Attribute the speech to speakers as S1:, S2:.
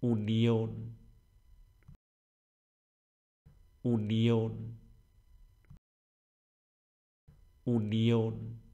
S1: unión, unión, unión.